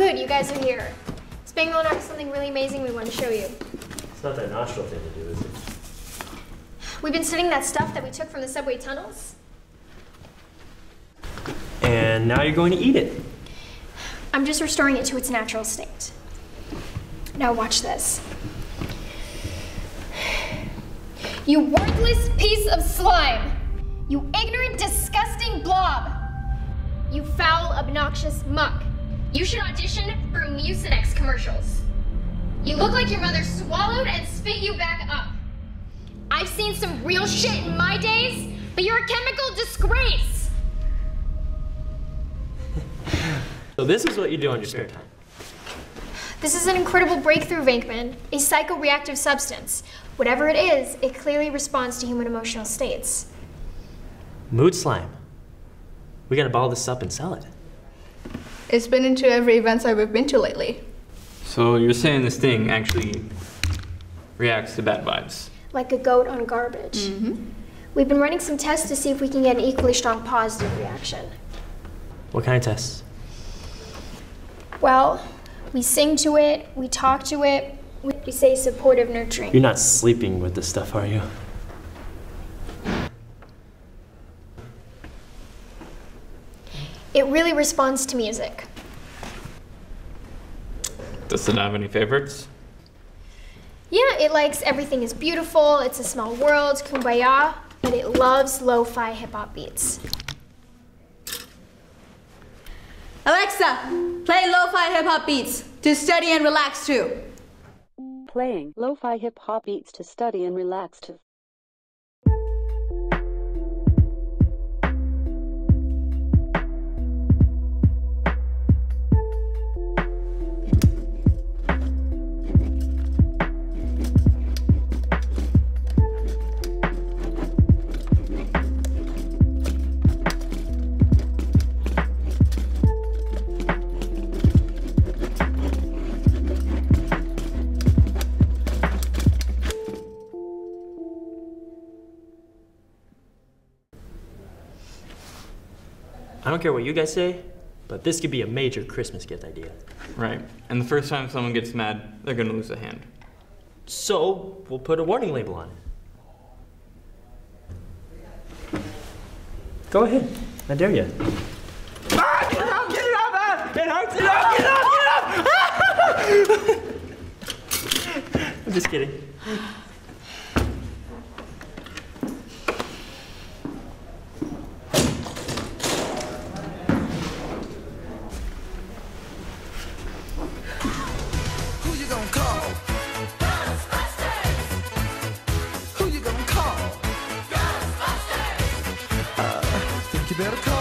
good, you guys are here. Spengler and I have something really amazing we want to show you. It's not that nostril thing to do, is it? We've been studying that stuff that we took from the subway tunnels. And now you're going to eat it. I'm just restoring it to its natural state. Now watch this. You worthless piece of slime! You ignorant, disgusting blob! You foul, obnoxious muck! You should audition for Mucinex commercials. You look like your mother swallowed and spit you back up. I've seen some real shit in my days, but you're a chemical disgrace! So this is what you do on your spare time. This is an incredible breakthrough, Venkman. A psychoreactive substance. Whatever it is, it clearly responds to human emotional states. Mood slime. We gotta bottle this up and sell it. It's been into every event I've been to lately. So you're saying this thing actually reacts to bad vibes? Like a goat on garbage. Mm-hmm. We've been running some tests to see if we can get an equally strong positive reaction. What kind of tests? Well, we sing to it, we talk to it, we say supportive nurturing. You're not sleeping with this stuff, are you? It really responds to music. Does it have any favorites? Yeah, it likes everything is beautiful, it's a small world, kumbaya, but it loves lo fi hip hop beats. Alexa, play lo-fi hip-hop beats to study and relax to. Playing lo-fi hip hop beats to study and relax to. I don't care what you guys say, but this could be a major Christmas gift idea. Right. And the first time someone gets mad, they're gonna lose a hand. So we'll put a warning label on it. Go ahead. I dare you. Ah, get it out! Get it out! Ah! It hurts! Get it out! Get it out! Get it out! I'm just kidding. Better call